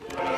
Yeah.